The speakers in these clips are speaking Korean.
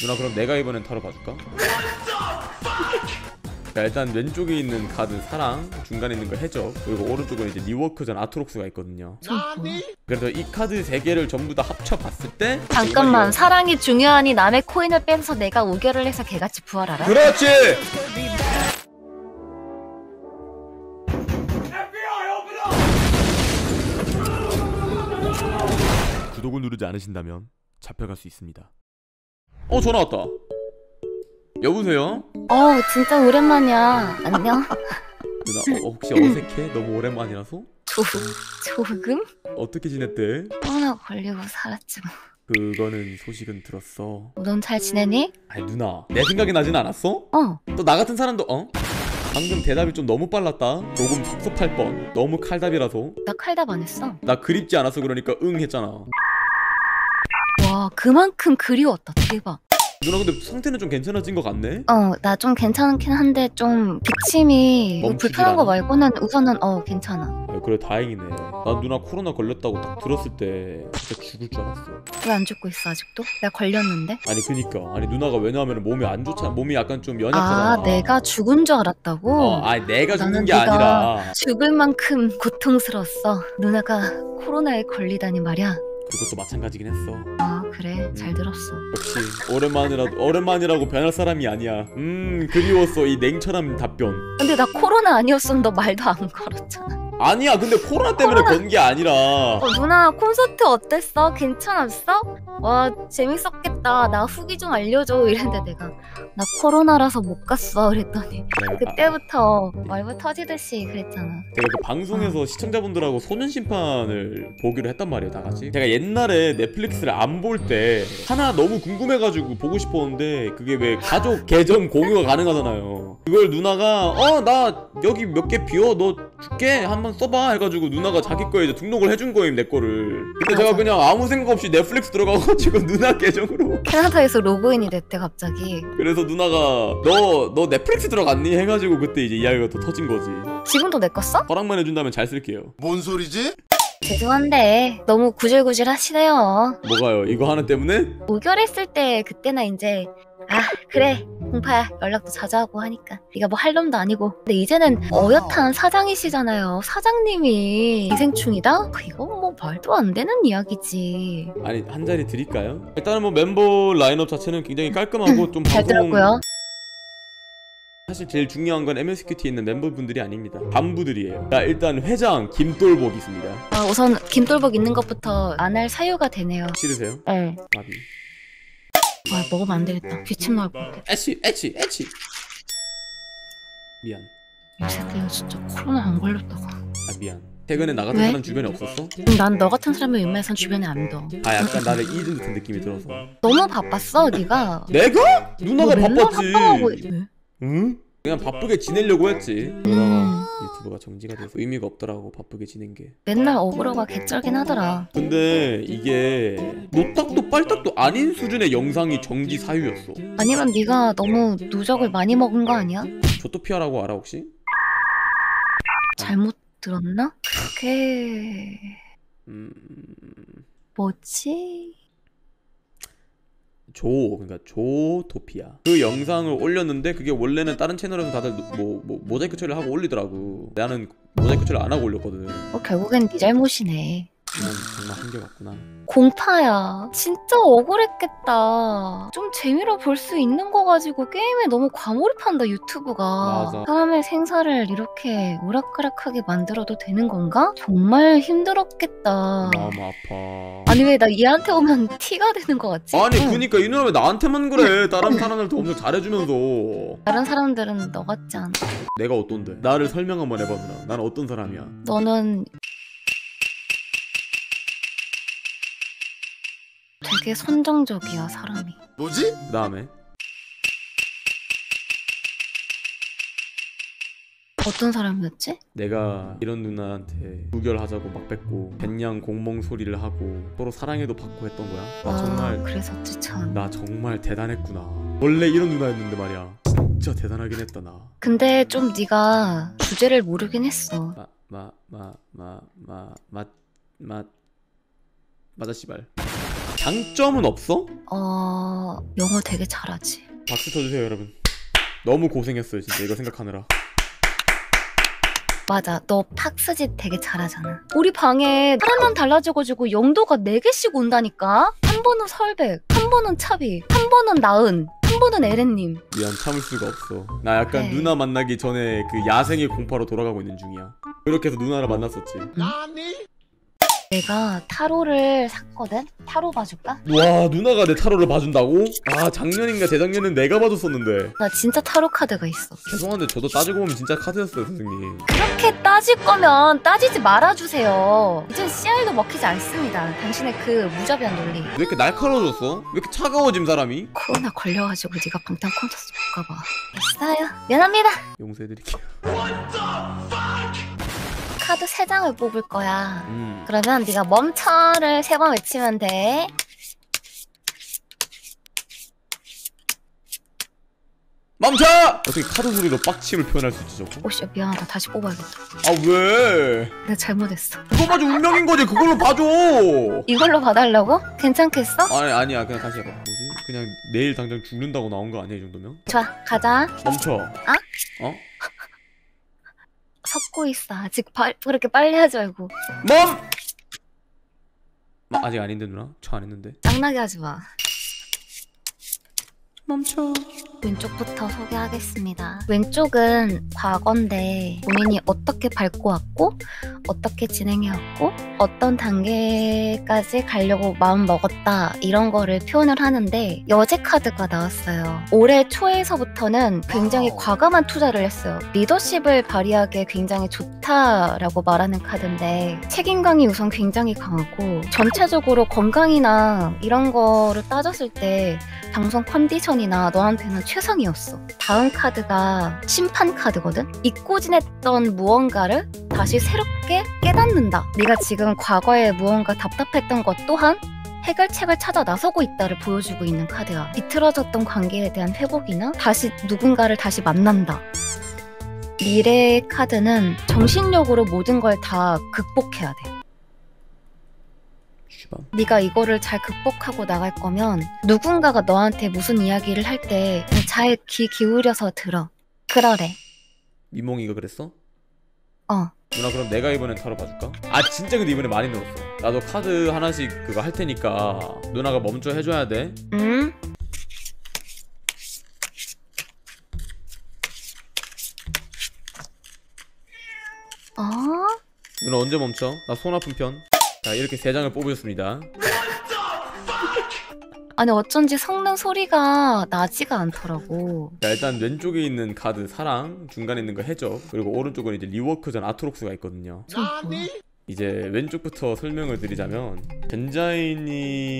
누나 그럼 내가 이번엔 털어봐줄까? 자 일단 왼쪽에 있는 카드 사랑 중간에 있는 거 해적 그리고 오른쪽은 이제 리워크전 아트록스가 있거든요 그래서 이 카드 세 개를 전부 다 합쳐봤을 때 잠깐만 사랑이 중요하니 남의 코인을 빼서 내가 우결을 해서 개같이 부활하라? 그렇지! 구독을 누르지 않으신다면 잡혀갈 수 있습니다. 어 전화 왔다. 여보세요? 어 진짜 오랜만이야 안녕? 누나 어, 혹시 어색해? 너무 오랜만이라서? 조, 조금? 어떻게 지냈대? 코로나 걸리고 살았지 뭐. 그거는 소식은 들었어. 넌 잘 지내니? 아니 누나 내 생각이 나진 않았어? 어또 나 같은 사람도 어? 방금 대답이 좀 너무 빨랐다. 조금 섭섭할 뻔. 너무 칼답이라서. 나 칼답 안 했어 나 그립지 않아서 그러니까 응 했잖아. 와 그만큼 그리웠다 대박 누나 근데 상태는 좀 괜찮아진 것 같네? 어 나 좀 괜찮긴 한데 좀 기침이 뭐 멈추질 불편한 거 않아? 말고는 우선은 어 괜찮아 아, 그래 다행이네. 난 누나 코로나 걸렸다고 딱 들었을 때 진짜 죽을 줄 알았어. 왜 안 죽고 있어 아직도? 내가 걸렸는데? 아니 그니까 아니 누나가 왜냐하면 몸이 안 좋잖아. 몸이 약간 좀 연약하잖아. 아 내가 죽은 줄 알았다고? 어, 아니 내가 죽는 나는 게 네가- 아니라 죽을 만큼 고통스러웠어 누나가 코로나에 걸리다니 말이야 그것도 마찬가지긴 했어. 아 그래 잘 음. 들었어 역시 오랜만이라도 오랜만이라고 변할 사람이 아니야. 음 그리웠어 이 냉철한 답변. 근데 나 코로나 아니었으면 너 말도 안 걸었잖아 아니야 근데 코로나 때문에 건 게 아니라. 어, 누나 콘서트 어땠어? 괜찮았어? 와 재밌었겠다. 나 후기 좀 알려줘. 이랬는데 내가 나 코로나라서 못 갔어. 그랬더니 아, 그때부터 말부 터지듯이 그랬잖아. 제가 그 방송에서 시청자분들하고 소년 심판을 보기로 했단 말이에요 다 같이. 제가 옛날에 넷플릭스를 안 볼 때 하나 너무 궁금해가지고 보고 싶었는데 그게 왜 가족 계정 공유가 가능하잖아요 그걸 누나가 어 나 여기 몇 개 비워. 너 줄게. 한번 써봐. 해가지고 누나가 자기 거에 이제 등록을 해준 거임 내 거를. 근데 제가 맞아. 그냥 아무 생각 없이 넷플릭스 들어가가지고 누나 계정으로. 캐나다에서 로그인이 됐대 갑자기. 그래서 누나가 너 너 넷플릭스 들어갔니? 해가지고 그때 이제 이야기가 더 터진 거지. 지금도 내 거 써? 허락만 해준다면 잘 쓸게요. 뭔 소리지? 죄송한데 너무 구질구질 하시네요. 뭐가요? 이거 하나 때문에? 우결했을 때 그때나 이제 아 그래. 공파야. 연락도 자주 하고 하니까. 네가 뭐 할 놈도 아니고. 근데 이제는 어엿한 사장이시잖아요. 사장님이 기생충이다? 이거 뭐 말도 안 되는 이야기지. 아니 한 자리 드릴까요? 일단은 뭐 멤버 라인업 자체는 굉장히 깔끔하고 좀 잘 방송 들었고요. 사실 제일 중요한 건 MSQT에 있는 멤버분들이 아닙니다. 간부들이에요. 자 일단 회장 김돌복 있습니다. 아, 우선 김돌복 있는 것부터 안 할 사유가 되네요. 싫으세요? 네. 마비 아 먹으면 안 되겠다 기침 나올 것 같아 애치 애치 애치 미안 이 새끼가 진짜 코로나 안 걸렸다고 아 미안 최근에 나 같은 왜? 사람 주변에 없었어? 난 너 같은 사람을 웬만해선 주변에 안 둬 아 약간 나를 잊은 듯한 느낌이 들어서 너무 바빴어 네가 내가? 누나가 너 맨날 바빴지 왜? 응? 그냥 바쁘게 지내려고 했지 음. 그러다가 유튜브가 정지가 돼서 의미가 없더라고 바쁘게 지낸 게 맨날 어그로가 개쩔긴 하더라 근데 이게 노딱도 빨딱도 아닌 수준의 영상이 정지 사유였어 아니면 네가 너무 누적을 많이 먹은 거 아니야? 조토피아라고 알아 혹시? 잘못 들었나? 그게 음... 뭐지? 조 그러니까 조토피아. 그 영상을 올렸는데 그게 원래는 다른 채널에서 다들 뭐, 뭐 모자이크 처리를 하고 올리더라고. 나는 모자이크 처리 안 하고 올렸거든. 뭐 결국엔 네 잘못이네. 난 정말 한결같구나 공파야. 진짜 억울했겠다. 좀 재미로 볼 수 있는 거 가지고 게임에 너무 과몰입한다 유튜브가. 맞아. 사람의 생사를 이렇게 우락가락하게 만들어도 되는 건가? 정말 힘들었겠다. 마음 아파 아니 왜 나 얘한테 오면 티가 되는 거 같지? 아니 응. 그니까 이 누나 왜 나한테만 그래 다른 사람들도 엄청 잘해주면서 다른 사람들은 너 같지 않아. 내가 어떤데 나를 설명 한번 해봐 누나 난 어떤 사람이야 너는 되게 선정적이야 사람이. 뭐지? 그 다음에 어떤 사람이었지? 내가 이런 누나한테 구결하자고 막 뱉고 뱃냥 공멍 소리를 하고 서로 사랑해도 받고 했던 거야 나 정말 아, 그랬었지 참. 나 정말 대단했구나 원래 이런 누나였는데 말이야 진짜 대단하긴 했다 근데 좀 네가 주제를 모르긴 했어. 나마마 마 마마맛맛 맞아 씨발 장점은 없어? 어 영어 되게 잘하지. 박수 쳐주세요 여러분 너무 고생했어요 진짜 이거 생각하느라 맞아. 너 팍스짓 되게 잘하잖아. 우리 방에 하나만 달라져가지고 영도가 4개씩 온다니까? 한 번은 설백, 한 번은 차비, 한 번은 나은, 한 번은 에렌님. 미안 참을 수가 없어 나 약간 네. 누나 만나기 전에 그 야생의 공파로 돌아가고 있는 중이야 그렇게 해서 누나를 만났었지 내가 타로를 샀거든? 타로 봐줄까? 와 누나가 내 타로를 봐준다고? 아 작년인가 재작년엔 내가 봐줬었는데 나 진짜 타로 카드가 있어. 죄송한데 저도 따지고 보면 진짜 카드였어요 선생님 그렇게 따질 거면 따지지 말아주세요. 이젠 CR도 먹히지 않습니다. 당신의 그 무자비한 논리. 왜 이렇게 날카로워졌어? 왜 이렇게 차가워짐 사람이? 코로나 걸려가지고 네가 방탄 콘서트 못 가봐. 됐어요. 미안합니다. 용서해드릴게요 카드 3장을 뽑을 거야. 음. 그러면 네가 멈춰를 세번 외치면 돼. 멈춰! 어떻게 카드 소리로 빡침을 표현할 수 있지 저거? 오씨 미안하다. 다시 뽑아야겠다. 아 왜? 내가 잘못했어. 그거마저 운명인 거지 그걸로 봐줘 이걸로 봐달라고? 괜찮겠어? 아니 아니야 그냥 다시 해봐 뭐지? 그냥 내일 당장 죽는다고 나온 거 아니야 이 정도면? 좋아 가자. 멈춰 어? 섞고 있어. 아직 바, 그렇게 빨리 하지 말고. 멈! 아, 아직 아닌데 누나? 저 안 했는데 짱나게 하지 마. 멈춰 왼쪽부터 소개하겠습니다. 왼쪽은 과거인데 본인이 어떻게 밟고 왔고 어떻게 진행해 왔고 어떤 단계까지 가려고 마음 먹었다 이런 거를 표현을 하는데 여제 카드가 나왔어요. 올해 초에서부터는 굉장히. 과감한 투자를 했어요. 리더십을 발휘하기에 굉장히 좋다라고 말하는 카드인데 책임감이 우선 굉장히 강하고 전체적으로 건강이나 이런 거를 따졌을 때 방송 컨디션 이나 너한테는 최상이었어. 다음 카드가 심판 카드거든? 잊고 지냈던 무언가를 다시 새롭게 깨닫는다. 네가 지금 과거에 무언가 답답했던 것 또한 해결책을 찾아 나서고 있다를 보여주고 있는 카드야. 비틀어졌던 관계에 대한 회복이나 다시 누군가를 다시 만난다. 미래의 카드는 정신력으로 모든 걸 다 극복해야 돼. 슈밤 네가 이거를 잘 극복하고 나갈 거면 누군가가 너한테 무슨 이야기를 할 때 잘 귀 기울여서 들어. 그러래. 미몽이가 그랬어? 어. 누나 그럼 내가 이번엔 타로 봐줄까? 아 진짜 근데 이번에 많이 늘었어 나도 카드 하나씩 그거 할 테니까 누나가 멈춰 해줘야 돼 응? 어? 누나 언제 멈춰? 나 손 아픈 편. 자 이렇게 세 장을 뽑으셨습니다. 아니 어쩐지 섞는 소리가 나지가 않더라고. 자 일단 왼쪽에 있는 카드 사랑, 중간에 있는 거 해적, 그리고 오른쪽은 이제 리워크전 아트록스가 있거든요. 이제 왼쪽부터 설명을 드리자면 벤자이님을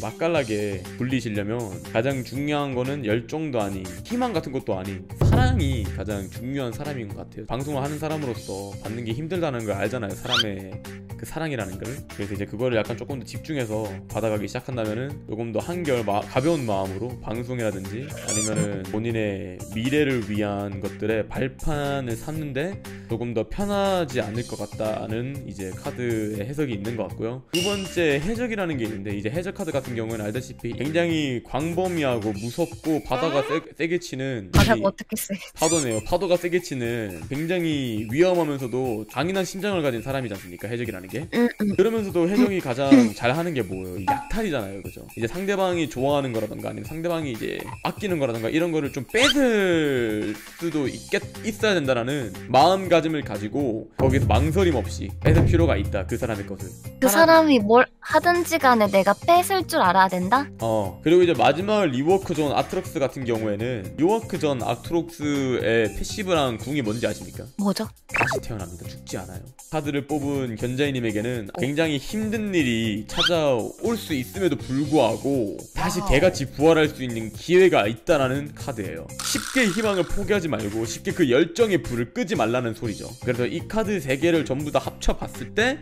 맛깔나게 불리시려면 가장 중요한 거는 열정도 아닌 희망 같은 것도 아닌 사랑이 가장 중요한 사람인 것 같아요 방송을 하는 사람으로서 받는 게 힘들다는 걸 알잖아요 사람의 그 사랑이라는 걸 그래서 이제 그거를 약간 조금 더 집중해서 받아가기 시작한다면은 조금 더 한결 마- 가벼운 마음으로 방송이라든지 아니면은 본인의 미래를 위한 것들의 발판을 샀는데 조금 더 편하지 않을 것 같다는 이제 카드의 해석이 있는 것 같고요. 두 번째 해적이라는 게 있는데 이제 해적 카드 같은 경우는 알다시피 굉장히 광범위하고 무섭고 바다가 세, 세게 치는 이- 어떻게 세? 파도네요. 파도가 세게 치는 굉장히 위험하면서도 강인한 심장을 가진 사람이지 않습니까? 해적이라는 게. 응, 응. 그러면서도 해적이 가장 잘하는 게 뭐예요? 이 약탈이잖아요, 그죠? 이제 상대방이 좋아하는 거라던가 아니면 상대방이 이제 아끼는 거라던가 이런 거를 좀 뺏을 수도 있겠 있어야 된다라는 마음가짐을 가지고 거기서 망설임 없이 뺏을 필요가 있다 그 사람의 것을. 그 사람이 뭘 하든지 간에 내가 뺏을 줄 알아야 된다? 어 그리고 이제 마지막 rework 전 아트록스 같은 경우에는 rework 전 아트록스의 passive랑 궁이 뭔지 아십니까? 뭐죠? 다시 태어납니다. 죽지 않아요. 카드를 뽑은 견자이님에게는 굉장히 힘든 일이 찾아올 수 있음에도 불구하고 다시 개같이 부활할 수 있는 기회가 있다라는 카드예요. 쉽게 희망을 포기하지 말고 쉽게 그 열정의 불을 끄지 말라는 소리죠. 그래서 이 카드 세 개를 전부 다 합쳐 봤을 때.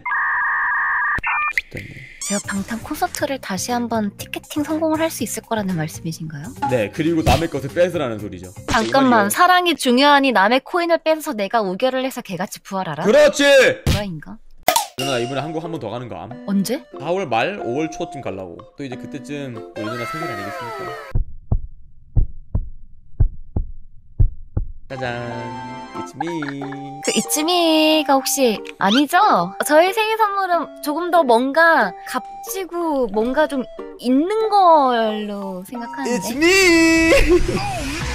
제가 방탄 콘서트를 다시 한번 티켓팅 성공을 할 수 있을 거라는 말씀이신가요? 네, 그리고 남의 것을 뺏으라는 소리죠. 잠깐만. 사랑이 중요하니 남의 코인을 빼서 내가 우결을 해서 개같이 부활하라? 그렇지. 뭐라인가? 누나 이번에 한국 한 번 더 가는 거 암? 언제? 4월 말 5월 초쯤 가려고 또 이제 그때쯤 우리 누나 생일 아니겠습니까 짜잔. It's me. 그 이츠미가 혹시 아니죠? 저희 생일 선물은 조금 더 뭔가 값지고 뭔가 좀 있는 걸로 생각하는데. It's me